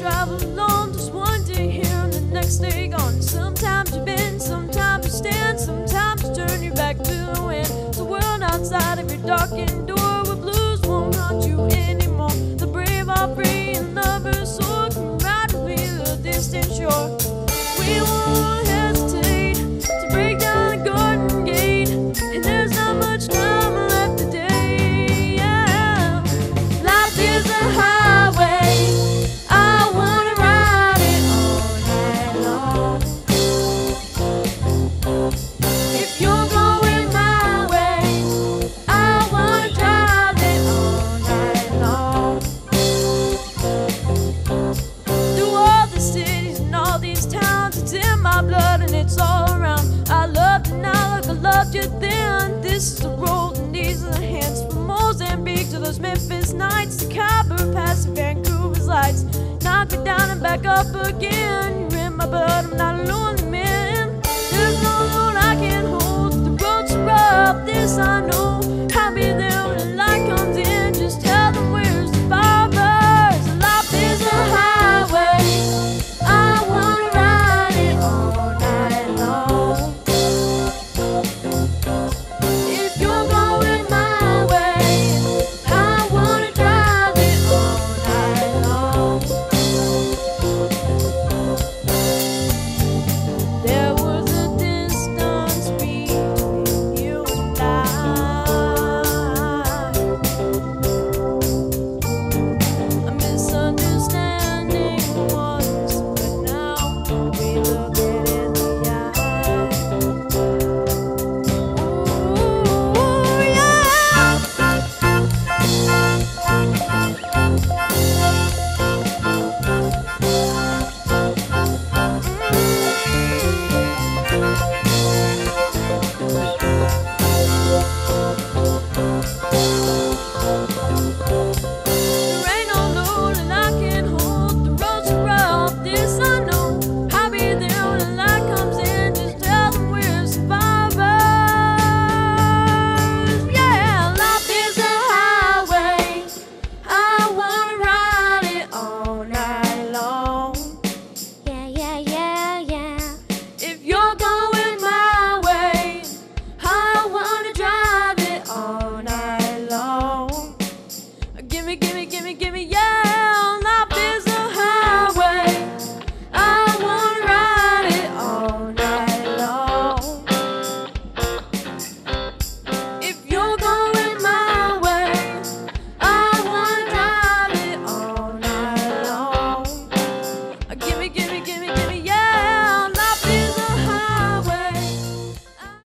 Travel on just one day here and the next day gone. Sometimes you bend, sometimes you stand, sometimes you turn your back to the wind. It's a world outside of your darkened door. Those Memphis nights, to Copper past Vancouver's lights. Knock it down and back up again. You're in my blood, I'm not gimme, gimme, gimme, gimme, yeah.